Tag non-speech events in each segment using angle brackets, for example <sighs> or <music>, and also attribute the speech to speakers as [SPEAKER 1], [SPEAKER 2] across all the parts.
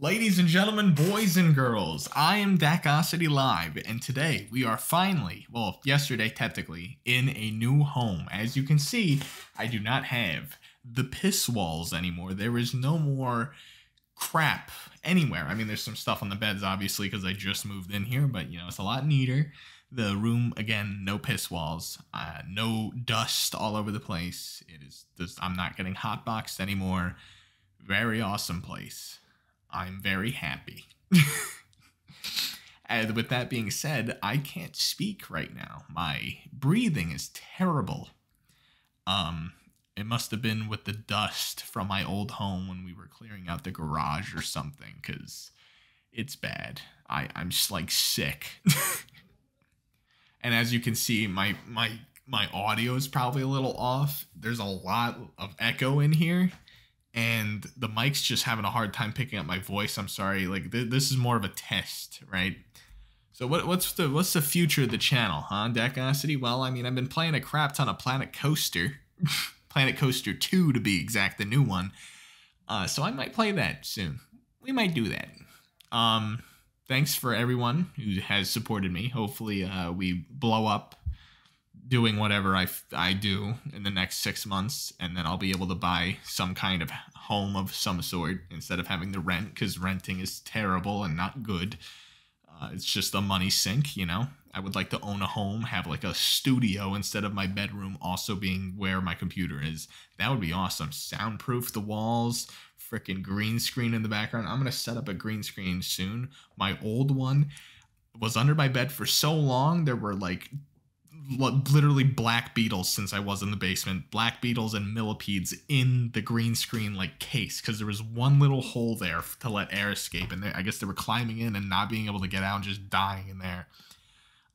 [SPEAKER 1] Ladies and gentlemen, boys and girls, I am Dakocity Live, and today we are finally, well, yesterday technically, in a new home. As you can see, I do not have the piss walls anymore. There is no more crap anywhere. I mean, there's some stuff on the beds, obviously, because I just moved in here, but you know, it's a lot neater. The room, again, no piss walls, uh, no dust all over the place. It is, just, I'm not getting hotboxed anymore. Very awesome place. I'm very happy. <laughs> and with that being said, I can't speak right now. My breathing is terrible. Um, it must have been with the dust from my old home when we were clearing out the garage or something, because it's bad. I, I'm just like sick. <laughs> and as you can see, my my my audio is probably a little off. There's a lot of echo in here and the mic's just having a hard time picking up my voice. I'm sorry. Like th- this is more of a test, right? So what what's the what's the future of the channel, huh? Dakocity? Well, I mean, I've been playing a crap ton of Planet Coaster, <laughs> Planet Coaster 2 to be exact, the new one. Uh, so I might play that soon. We might do that. Um, thanks for everyone who has supported me. Hopefully, uh, we blow up doing whatever I, I do in the next six months, and then I'll be able to buy some kind of home of some sort instead of having to rent because renting is terrible and not good. Uh, it's just a money sink, you know. I would like to own a home, have like a studio instead of my bedroom also being where my computer is. That would be awesome. Soundproof the walls, freaking green screen in the background. I'm gonna set up a green screen soon. My old one was under my bed for so long there were like literally black beetles since I was in the basement, black beetles and millipedes in the green screen like case because there was one little hole there to let air escape, and they, I guess they were climbing in and not being able to get out and just dying in there.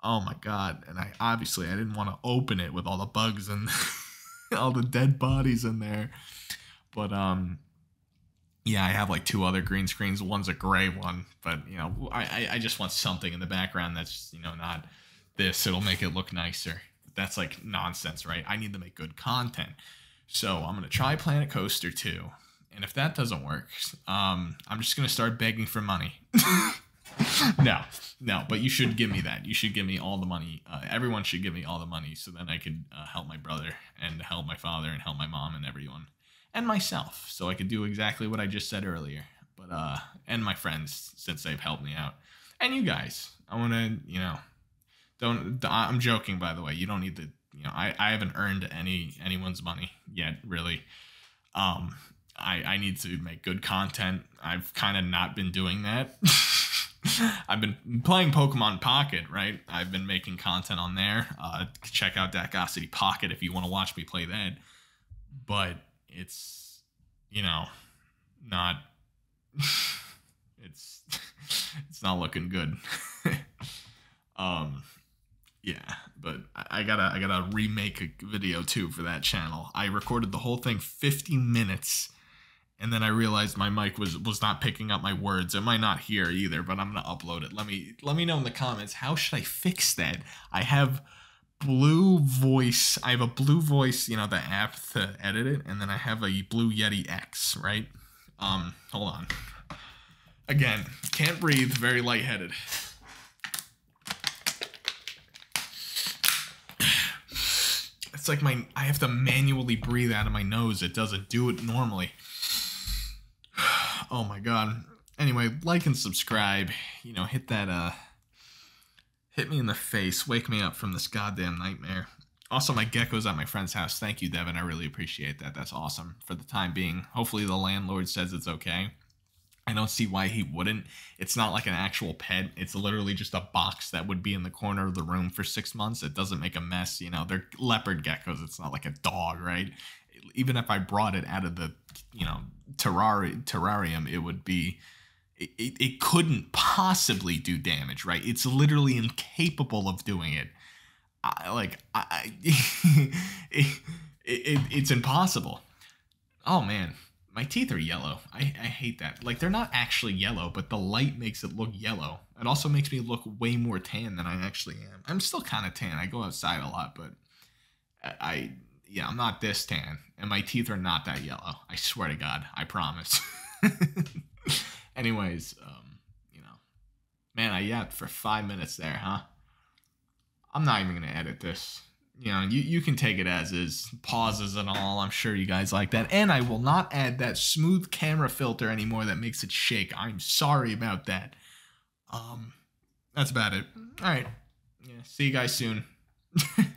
[SPEAKER 1] Oh my god! And I obviously I didn't want to open it with all the bugs and <laughs> all the dead bodies in there, but um. Yeah, I have like two other green screens. One's a gray one, but you know, I I just want something in the background that's you know not this, it'll make it look nicer. That's like nonsense, right? I need to make good content. So I'm going to try Planet Coaster 2. And if that doesn't work, um, I'm just going to start begging for money. <laughs> no, no, but you should give me that. You should give me all the money. Uh, everyone should give me all the money so then I could uh, help my brother and help my father and help my mom and everyone and myself. So I could do exactly what I just said earlier. But, uh, and my friends since they've helped me out. And you guys, I want to, you know, don't. I'm joking, by the way. You don't need to. You know, I, I haven't earned any anyone's money yet, really. Um, I I need to make good content. I've kind of not been doing that. <laughs> I've been playing Pokemon Pocket, right? I've been making content on there. Uh, check out Dakocity Pocket if you want to watch me play that. But it's, you know, not. <laughs> it's <laughs> it's not looking good. um yeah, but I gotta I gotta remake a video too for that channel. I recorded the whole thing 50 minutes, and then I realized my mic was was not picking up my words. It might not hear either, but I'm gonna upload it. Let me let me know in the comments how should I fix that. I have blue voice. I have a blue voice, you know, the app to edit it, and then I have a blue Yeti X, right? Um, hold on. Again, can't breathe, very lightheaded. It's like my I have to manually breathe out of my nose. It doesn't do it normally. <sighs> oh my god. Anyway, like and subscribe. You know, hit that uh hit me in the face. Wake me up from this goddamn nightmare. Also, my gecko's at my friend's house. Thank you, Devin. I really appreciate that. That's awesome for the time being. Hopefully, the landlord says it's okay. I don't see why he wouldn't. It's not like an actual pet. It's literally just a box that would be in the corner of the room for six months. It doesn't make a mess. You know, they're leopard geckos. It's not like a dog, right? Even if I brought it out of the, you know, terrari- terrarium, it would be, it, it, couldn't possibly do damage, right? It's literally incapable of doing it. I, like, I <laughs> it, it, it's impossible. Oh, man my teeth are yellow. I, I hate that. Like they're not actually yellow, but the light makes it look yellow. It also makes me look way more tan than I actually am. I'm still kind of tan. I go outside a lot, but I, I yeah, I'm not this tan, and my teeth are not that yellow. I swear to God, I promise. <laughs> Anyways, um, you know, man, I yapped for five minutes there, huh? I'm not even gonna edit this. You know, you, you can take it as is, pauses and all. I'm sure you guys like that. And I will not add that smooth camera filter anymore that makes it shake. I'm sorry about that. Um, that's about it. All right. Yeah, see you guys soon. <laughs>